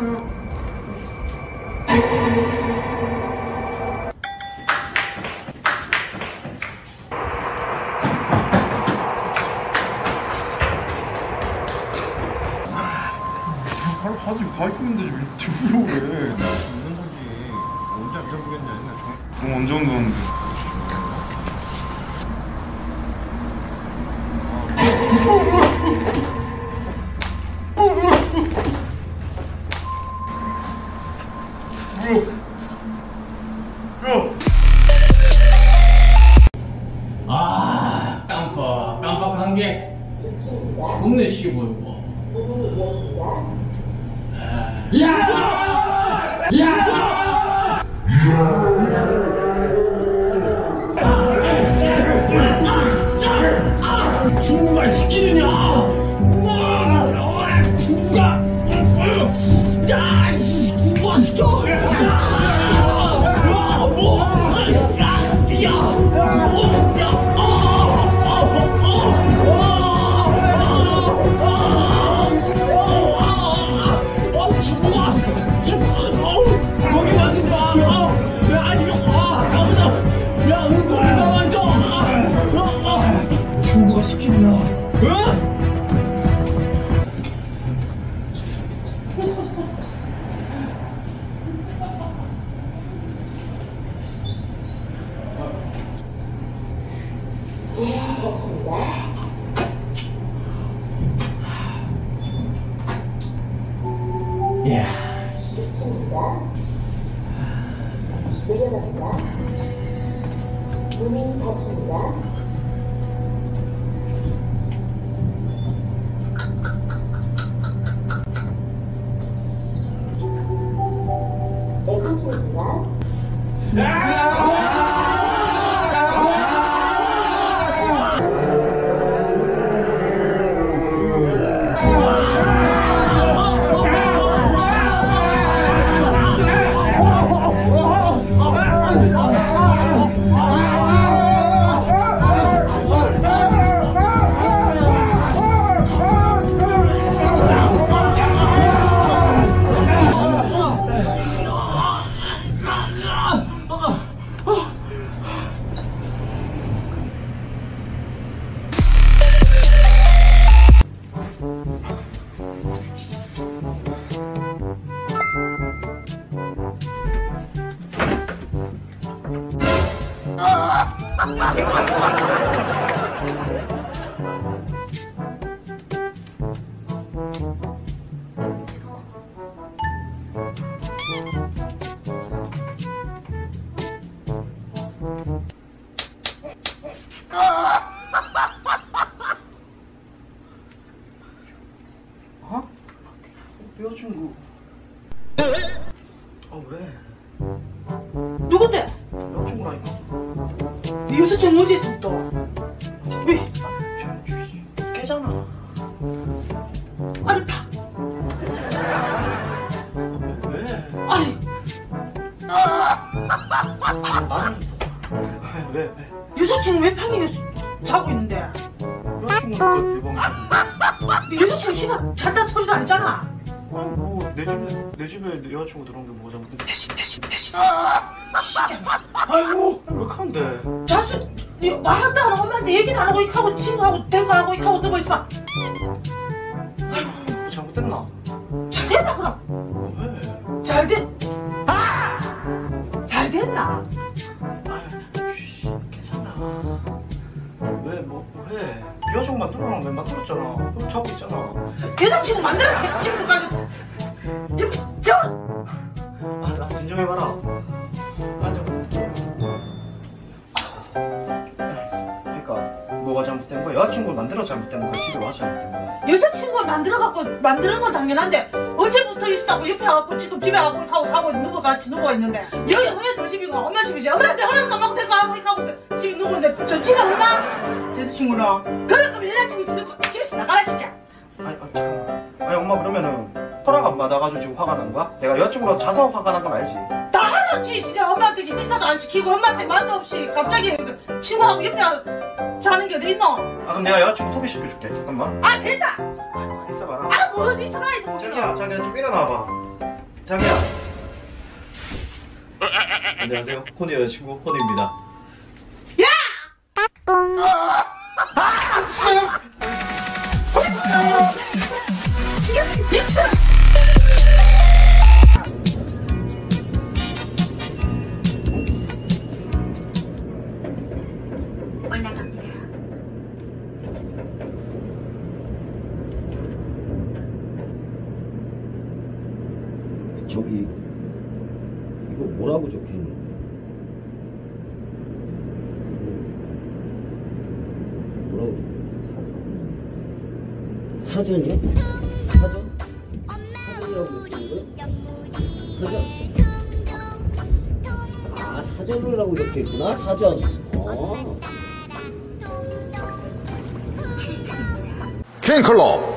この。 야, 내려갑니다. 문이 닫힙니다. 에코입니다 哈哈哈哈哈！ 아니 왜 왜? 여자친구 왜 방에 자고 있는데? 여자친구가 내방 네 여자친구 씨발 잔다 소리도 안 했잖아 아니 뭐내 집에 내 집에 내 여자친구 들어온 게 뭐가 잘못됐지? 대신 대신 대신 아이고 왜 그런데? 자수 니 말한다 하는 엄마한테 얘기도 안 하고 이렇게 하고 친구하고 대고 안 하고 이렇게 하고 누워 있어 뭐 잘못됐나? 잘 됐나 그럼? 어, 왜? 잘 됐... 아! 쉬, 괜찮아. 왜, 뭐, 왜? 여자친구 만들어놓은 왜 만들었잖아. 그럼 자고 있잖아. 여자친구 만들어 여자친구까지 이거 저 아, 나 진정해봐라. 앉아. 그러니까, 뭐가 잘못된 거야? 여자친구를 만들어 잘못된 거야? 집에 와서 잘못된 거야? 여자친구 만들어갖고 만드는 건 당연한데 언제부터 있었다고 옆에 와갖고 지금 집에 와갖고 하고 자고 누구 같이 누워 있는데 여기 왜 너 집이고 엄마 집이지 엄마한테 허락 안 받고 대고 하고 하고 집에 누웠는데 저 집에 없나? 여자친구랑 그럴 거면 여자친구 들고 집에서 나가라 시켜 아니, 아, 잠깐만. 아니, 엄마, 그러면은, 허락 안 받아가지고 지금 화가 난 거야? 내가 여자친구랑 자서 화가 난 건 알지? 다 하나치 진짜 엄마한테 인사도 안 시키고 엄마한테 말도 없이 갑자기 친구하고 옆에 자는 게 어디 있노? 아, 그럼 내가 여자친구 소개시켜줄게. 잠깐만. 아 됐다 아, 있어봐라. 아뭐 어디 있어 가야지 뭐 자기야, 자기야, 좀 일어나봐. 자기야. 안녕하세요. 코니 여자친구, 코니입니다. 사전이요? 사전? 사전이라고? 사전? 아, 사전을 하고 이렇게 있구나, 사전. 어. 캔클럽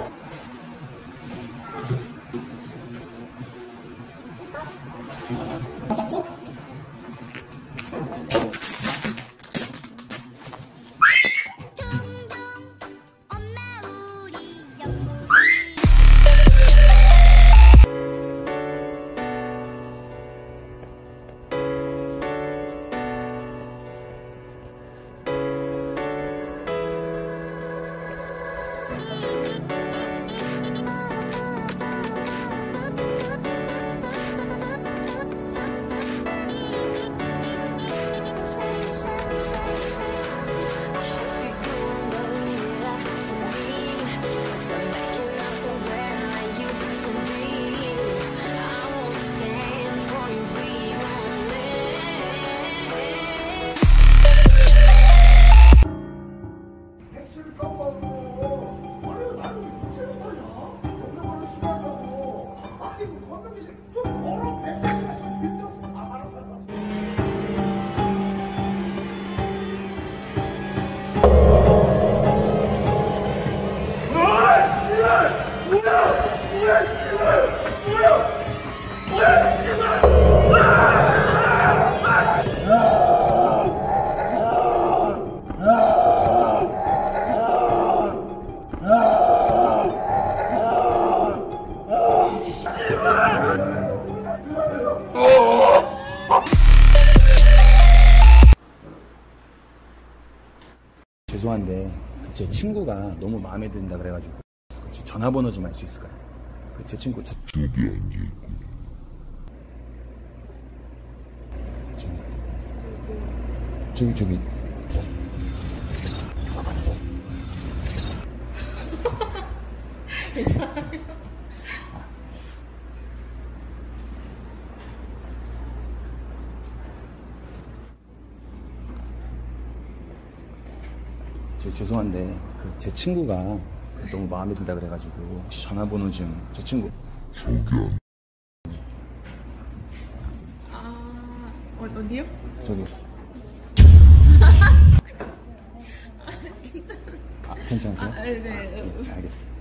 죄송한데 제 친구가 너무 마음에 든다 그래가지고 혹시 전화번호 좀 알 수 있을까요? 그제 친구 저... 저기 저기 저기 저 죄송한데 그 제 친구가 너무 마음에 든다 그래가지고 혹시 전화번호 좀 제 친구 어, 어디요? 저기 아 괜찮으세요? 네네. 네, 알겠습니다.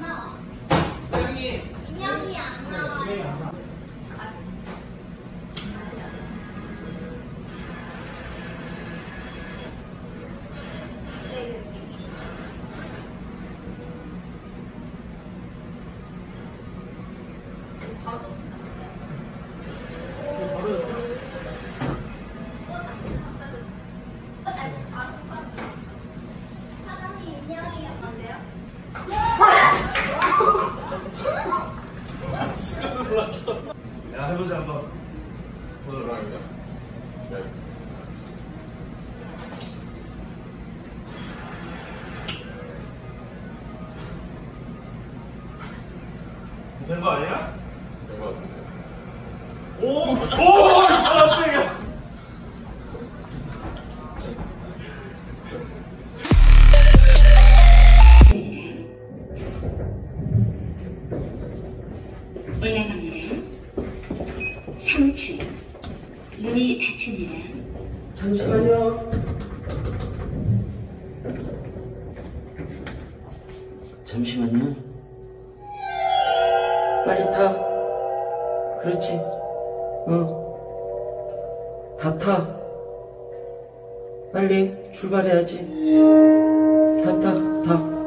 야 올라갑니다. 3층. 문이 닫힙니다. 잠시만요. 잠시만요. 빨리 타. 그렇지. 응. 다 타. 빨리 출발해야지. 다 타, 타.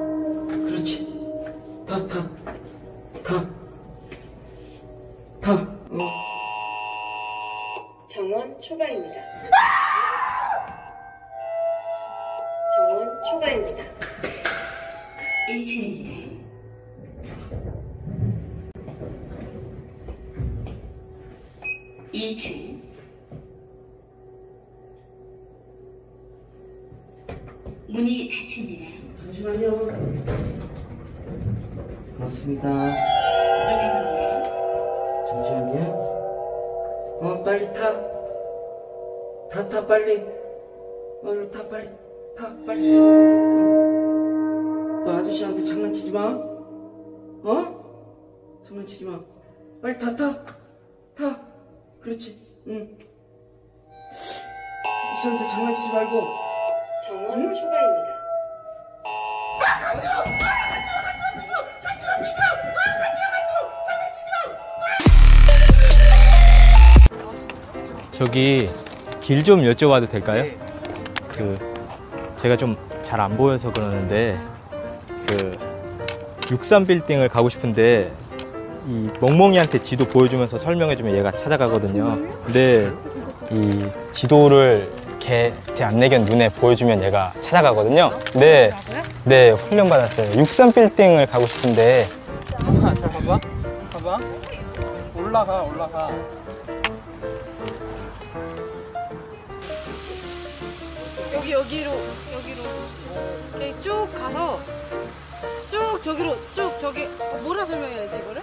2층 문이 닫힙니다. 잠시만요. 맞습니다. 올라갑니다. 잠시만요. 어, 빨리 타. 타, 타, 빨리. 얼른 타, 빨리. 타, 빨리. 너 아저씨한테 장난치지 마. 어? 장난치지 마. 빨리 타, 타. 타. 그렇지. 응. 아저씨한테 장난치지 말고. 정원 초과입니다. 저기 길 좀 여쭤봐도 될까요? 그 제가 좀 잘 안 보여서 그러는데 그 63 빌딩을 가고 싶은데 이 멍멍이한테 지도 보여주면서 설명해주면 얘가 찾아가거든요. 근데 이 지도를 걔 제 안내견 눈에 보여주면 얘가 찾아가거든요. 네, 네 훈련 받았어요. 63 빌딩을 가고 싶은데 아, 잘 봐봐. 봐봐. 올라가, 올라가. 여기 여기로 여기로 이렇게 쭉 가서 쭉 저기로 쭉 저기 어, 뭐라 설명해야 되지 이거를?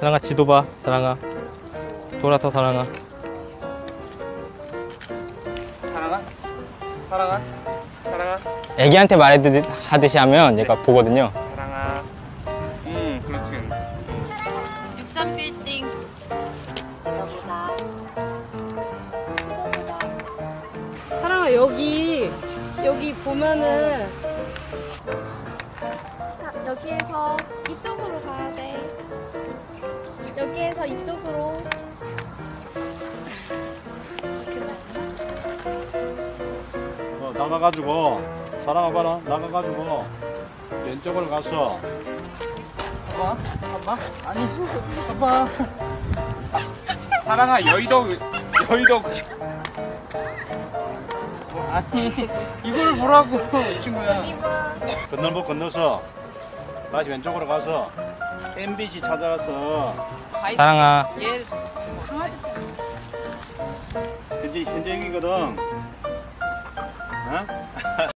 사랑아 지도 봐, 사랑아 돌아서 사랑아. 사랑아? 사랑아? 사랑아? 애기한테 말하듯이 하면 얘가 보거든요. 사랑아. 응, 그렇지. 63 빌딩 찾아보다. 사랑아 여기 여기 보면은 여기에서 이쪽으로 가야 돼. 여기에서 이쪽으로. 어, 나가가지고 사랑아 봐라 나가가지고 왼쪽으로 가서 봐봐. 봐봐. 아니, 봐봐. 사랑아, 여의도, 여의도. 어, 아니, 이걸 보라고, 친구야. 건널목 건너서 다시 왼쪽으로 가서 MBC 찾아가서 사랑아. 얘 현재 현재 여기거든 어?